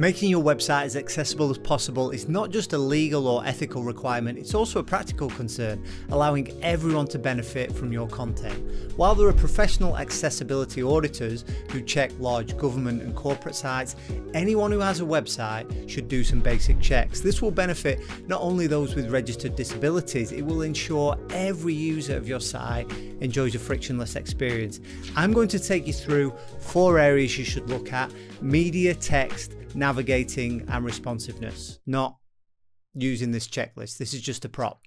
Making your website as accessible as possible is not just a legal or ethical requirement, it's also a practical concern, allowing everyone to benefit from your content. While there are professional accessibility auditors who check large government and corporate sites, anyone who has a website should do some basic checks. This will benefit not only those with registered disabilities, it will ensure every user of your site enjoys a frictionless experience. I'm going to take you through four areas you should look at media, text, navigating, and responsiveness, not using this checklist. This is just a prop.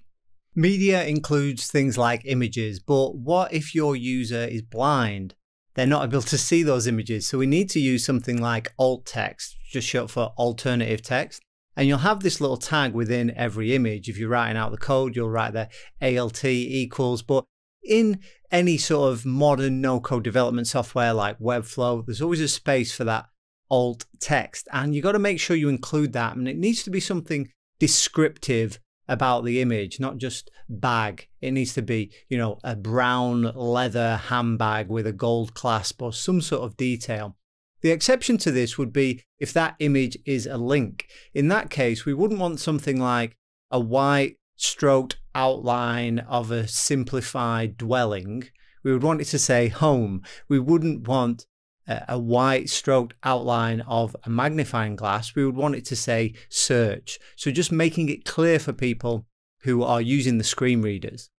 Media includes things like images, but what if your user is blind? They're not able to see those images. So we need to use something like alt text, just short for alternative text. And you'll have this little tag within every image. If you're writing out the code, you'll write the ALT equals. But in any sort of modern no code development software like Webflow, there's always a space for that alt text. And you've got to make sure you include that. And it needs to be something descriptive about the image, not just bag. It needs to be, you know, a brown leather handbag with a gold clasp or some sort of detail. The exception to this would be if that image is a link. In that case, we wouldn't want something like a white stroked outline of a simplified dwelling. We would want it to say home. We wouldn't want a white stroked outline of a magnifying glass, we would want it to say search. So just making it clear for people who are using the screen readers.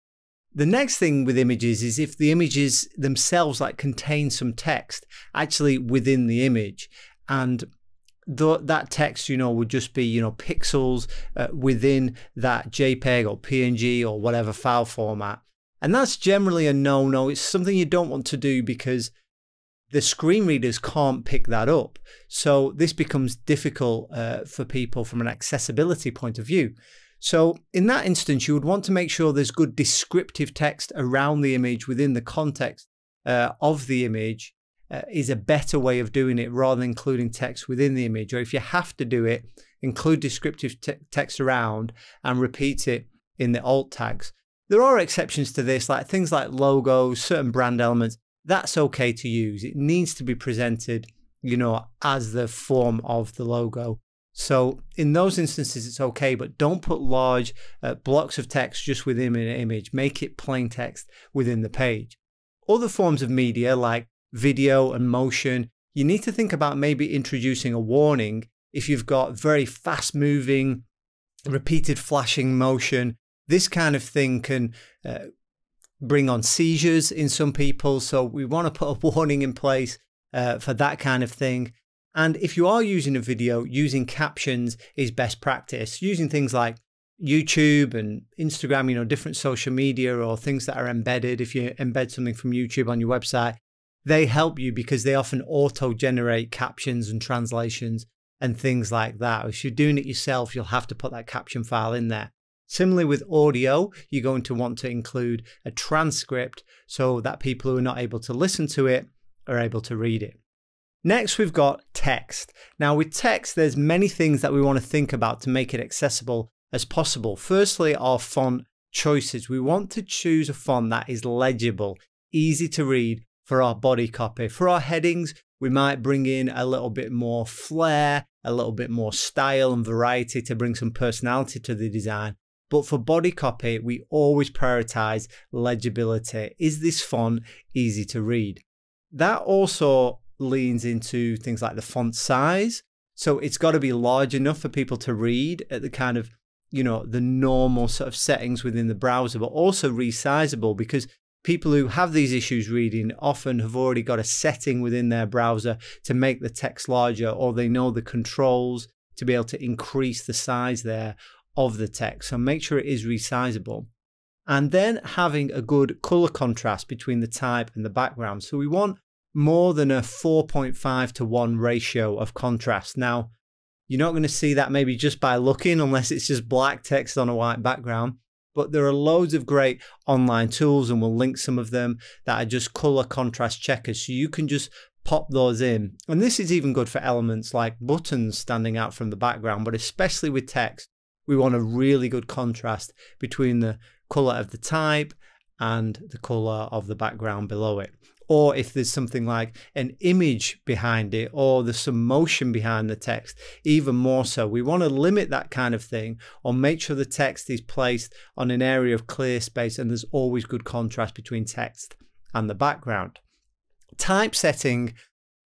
The next thing with images is if the images themselves like contain some text actually within the image and th that text you know would just be you know pixels uh, within that JPEG or PNG or whatever file format and that's generally a no-no it's something you don't want to do because the screen readers can't pick that up. So this becomes difficult uh, for people from an accessibility point of view. So in that instance, you would want to make sure there's good descriptive text around the image within the context uh, of the image uh, is a better way of doing it rather than including text within the image. Or if you have to do it, include descriptive te text around and repeat it in the alt tags. There are exceptions to this, like things like logos, certain brand elements that's okay to use. It needs to be presented, you know, as the form of the logo. So in those instances, it's okay, but don't put large uh, blocks of text just within an image. Make it plain text within the page. Other forms of media like video and motion, you need to think about maybe introducing a warning if you've got very fast moving, repeated flashing motion. This kind of thing can uh, bring on seizures in some people. So we want to put a warning in place uh, for that kind of thing. And if you are using a video, using captions is best practice. Using things like YouTube and Instagram, you know, different social media or things that are embedded. If you embed something from YouTube on your website, they help you because they often auto generate captions and translations and things like that. If you're doing it yourself, you'll have to put that caption file in there. Similarly with audio, you're going to want to include a transcript so that people who are not able to listen to it are able to read it. Next, we've got text. Now with text, there's many things that we want to think about to make it accessible as possible. Firstly, our font choices. We want to choose a font that is legible, easy to read for our body copy. For our headings, we might bring in a little bit more flair, a little bit more style and variety to bring some personality to the design. But for body copy, we always prioritize legibility. Is this font easy to read? That also leans into things like the font size. So it's got to be large enough for people to read at the kind of, you know, the normal sort of settings within the browser, but also resizable because people who have these issues reading often have already got a setting within their browser to make the text larger or they know the controls to be able to increase the size there of the text. So make sure it is resizable. And then having a good color contrast between the type and the background. So we want more than a 4.5 to 1 ratio of contrast. Now, you're not going to see that maybe just by looking, unless it's just black text on a white background. But there are loads of great online tools, and we'll link some of them that are just color contrast checkers. So you can just pop those in. And this is even good for elements like buttons standing out from the background, but especially with text we want a really good contrast between the color of the type and the color of the background below it. Or if there's something like an image behind it or there's some motion behind the text, even more so. We want to limit that kind of thing or make sure the text is placed on an area of clear space and there's always good contrast between text and the background. Typesetting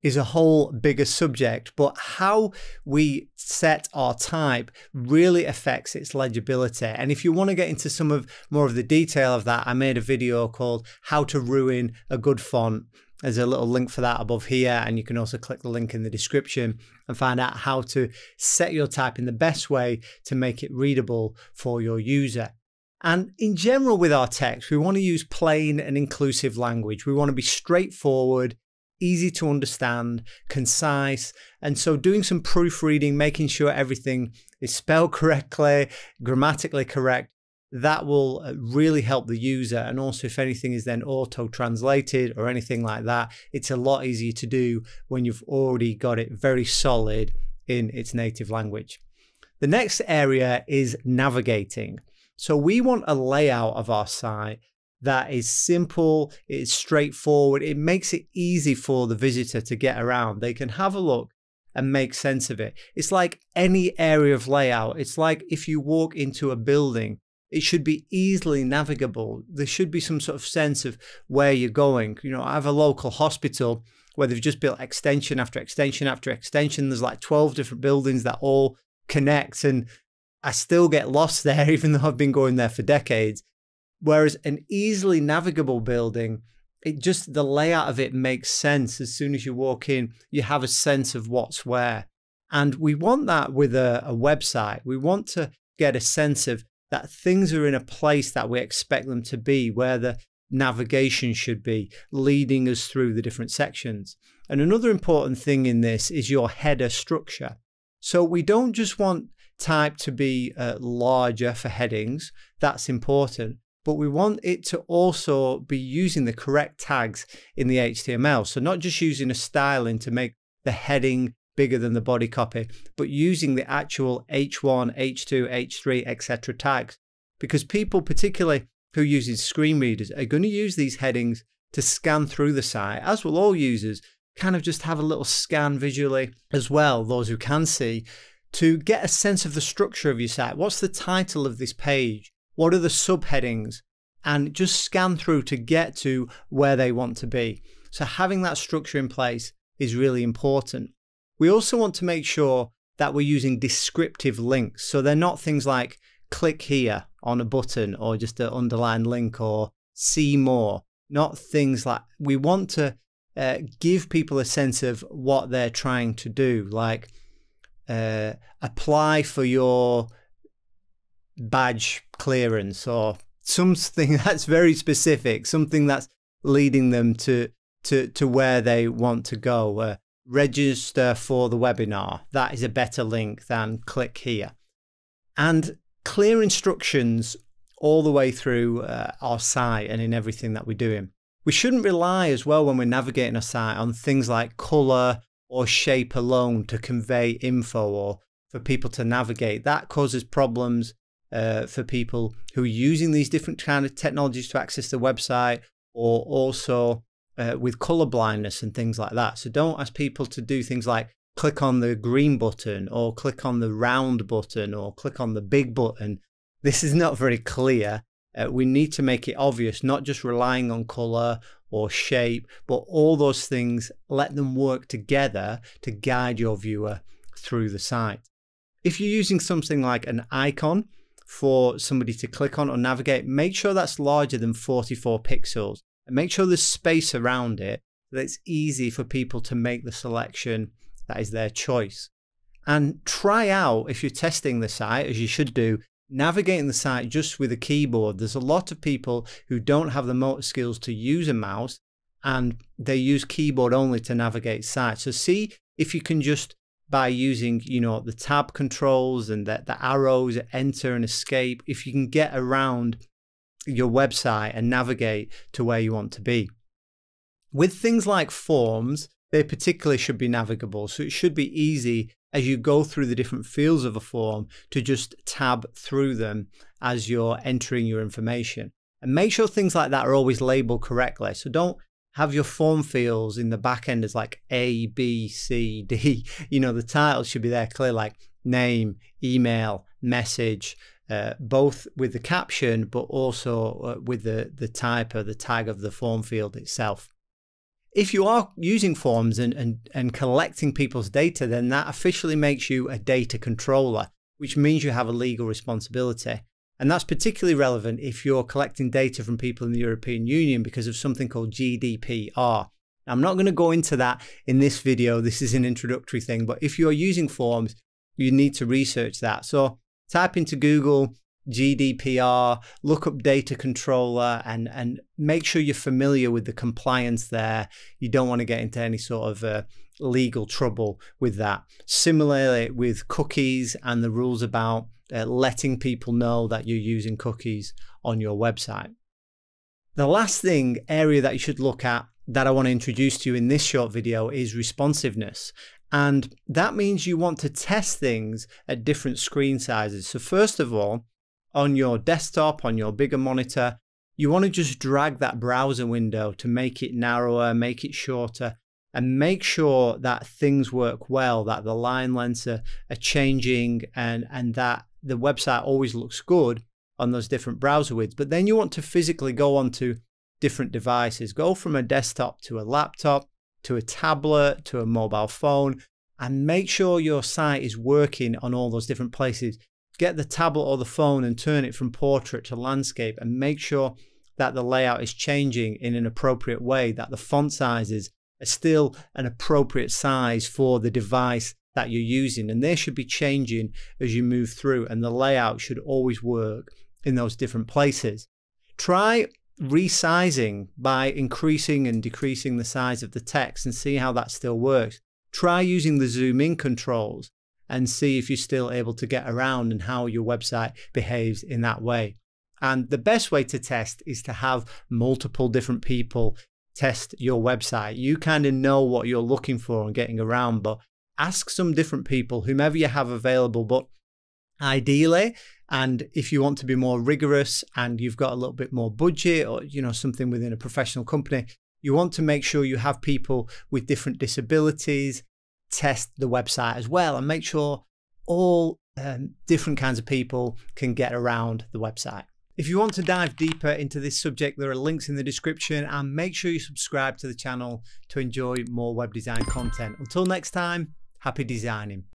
is a whole bigger subject, but how we set our type really affects its legibility. And if you want to get into some of more of the detail of that, I made a video called How to Ruin a Good Font. There's a little link for that above here, and you can also click the link in the description and find out how to set your type in the best way to make it readable for your user. And in general, with our text, we want to use plain and inclusive language. We want to be straightforward easy to understand, concise. And so doing some proofreading, making sure everything is spelled correctly, grammatically correct, that will uh, really help the user. And also, if anything is then auto translated or anything like that, it's a lot easier to do when you've already got it very solid in its native language. The next area is navigating. So we want a layout of our site that is simple, it's straightforward, it makes it easy for the visitor to get around. They can have a look and make sense of it. It's like any area of layout. It's like if you walk into a building, it should be easily navigable. There should be some sort of sense of where you're going. You know, I have a local hospital where they've just built extension after extension after extension. There's like 12 different buildings that all connect and I still get lost there even though I've been going there for decades. Whereas an easily navigable building, it just the layout of it makes sense. As soon as you walk in, you have a sense of what's where. And we want that with a, a website. We want to get a sense of that things are in a place that we expect them to be, where the navigation should be, leading us through the different sections. And another important thing in this is your header structure. So we don't just want type to be uh, larger for headings, that's important, but we want it to also be using the correct tags in the HTML. So not just using a styling to make the heading bigger than the body copy, but using the actual H1, H2, H3, etc. tags. Because people, particularly who using screen readers, are going to use these headings to scan through the site, as will all users, kind of just have a little scan visually as well, those who can see, to get a sense of the structure of your site. What's the title of this page? What are the subheadings? And just scan through to get to where they want to be. So having that structure in place is really important. We also want to make sure that we're using descriptive links. So they're not things like click here on a button or just an underlined link or see more. Not things like we want to uh, give people a sense of what they're trying to do, like uh, apply for your badge clearance or something that's very specific, something that's leading them to to to where they want to go. Uh, register for the webinar. That is a better link than click here. And clear instructions all the way through uh, our site and in everything that we're doing. We shouldn't rely as well when we're navigating a site on things like color or shape alone to convey info or for people to navigate. That causes problems uh, for people who are using these different kind of technologies to access the website or also uh, with color blindness and things like that. So don't ask people to do things like click on the green button or click on the round button or click on the big button. This is not very clear. Uh, we need to make it obvious, not just relying on color or shape, but all those things, let them work together to guide your viewer through the site. If you're using something like an icon, for somebody to click on or navigate, make sure that's larger than 44 pixels and make sure there's space around it that it's easy for people to make the selection that is their choice. And try out, if you're testing the site, as you should do, navigating the site just with a keyboard. There's a lot of people who don't have the motor skills to use a mouse and they use keyboard only to navigate sites. So see if you can just by using, you know, the tab controls and the, the arrows, enter and escape, if you can get around your website and navigate to where you want to be. With things like forms, they particularly should be navigable. So it should be easy as you go through the different fields of a form to just tab through them as you're entering your information. And make sure things like that are always labeled correctly. So don't have your form fields in the back end as like A, B, C, D. You know, the title should be there clear, like name, email, message, uh, both with the caption, but also uh, with the, the type or the tag of the form field itself. If you are using forms and, and, and collecting people's data, then that officially makes you a data controller, which means you have a legal responsibility. And that's particularly relevant if you're collecting data from people in the European Union because of something called GDPR. I'm not going to go into that in this video. This is an introductory thing, but if you're using forms, you need to research that. So type into Google GDPR, look up data controller and, and make sure you're familiar with the compliance there. You don't want to get into any sort of uh, legal trouble with that. Similarly with cookies and the rules about uh, letting people know that you're using cookies on your website. The last thing area that you should look at that I want to introduce to you in this short video is responsiveness. And that means you want to test things at different screen sizes. So first of all, on your desktop, on your bigger monitor, you want to just drag that browser window to make it narrower, make it shorter, and make sure that things work well, that the line lengths are, are changing and, and that the website always looks good on those different browser widths. But then you want to physically go onto different devices, go from a desktop to a laptop, to a tablet, to a mobile phone, and make sure your site is working on all those different places. Get the tablet or the phone and turn it from portrait to landscape and make sure that the layout is changing in an appropriate way, that the font sizes are still an appropriate size for the device that you're using. And they should be changing as you move through, and the layout should always work in those different places. Try resizing by increasing and decreasing the size of the text and see how that still works. Try using the zoom in controls and see if you're still able to get around and how your website behaves in that way. And the best way to test is to have multiple different people test your website. You kind of know what you're looking for and getting around, but ask some different people, whomever you have available. But ideally, and if you want to be more rigorous and you've got a little bit more budget or you know something within a professional company, you want to make sure you have people with different disabilities test the website as well and make sure all um, different kinds of people can get around the website. If you want to dive deeper into this subject, there are links in the description and make sure you subscribe to the channel to enjoy more web design content. Until next time, happy designing.